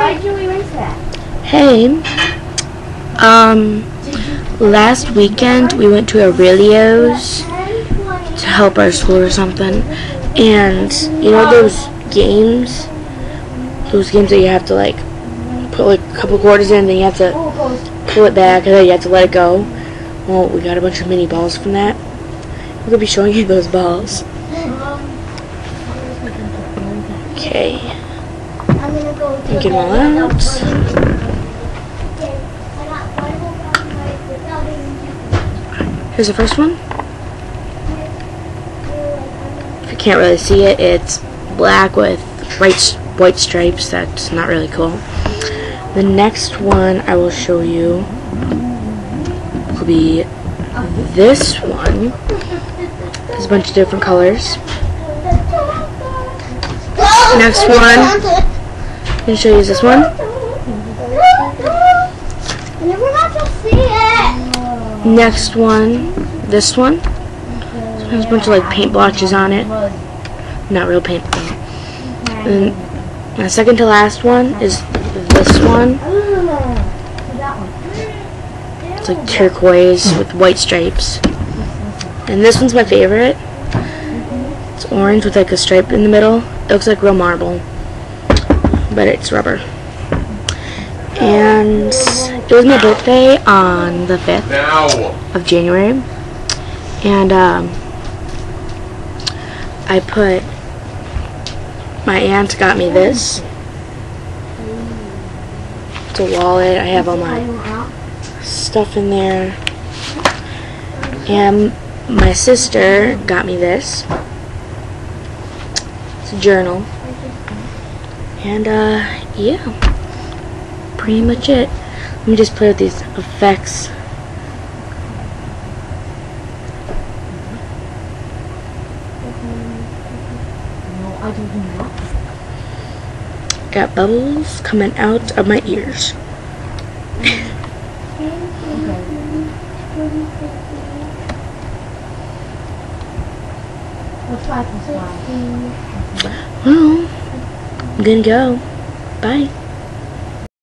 Hey, um, last weekend we went to Aurelio's to help our school or something, and you know those games, those games that you have to like put like a couple quarters in, then you have to pull it back, and then you have to let it go. Well, we got a bunch of mini balls from that. We're gonna be showing you those balls. Okay, Get all out. Here's the first one. If you can't really see it, it's black with white white stripes. That's not really cool. The next one I will show you will be this one. There's a bunch of different colors. Next one. I'm gonna show you this one. Never got to see it. Next one, this one. This has a bunch of like paint blotches on it. Not real paint. though. And the second to last one is this one. It's like turquoise with white stripes. And this one's my favorite. It's orange with like a stripe in the middle. It looks like real marble. But it's rubber. And it was my birthday on the 5th of January, and um, I put my aunt got me this. It's a wallet. I have all my stuff in there, and my sister got me this. It's a journal, and uh, yeah, pretty much it. Let me just play with these effects. Got bubbles coming out of my ears. Well, I'm gonna go. Bye.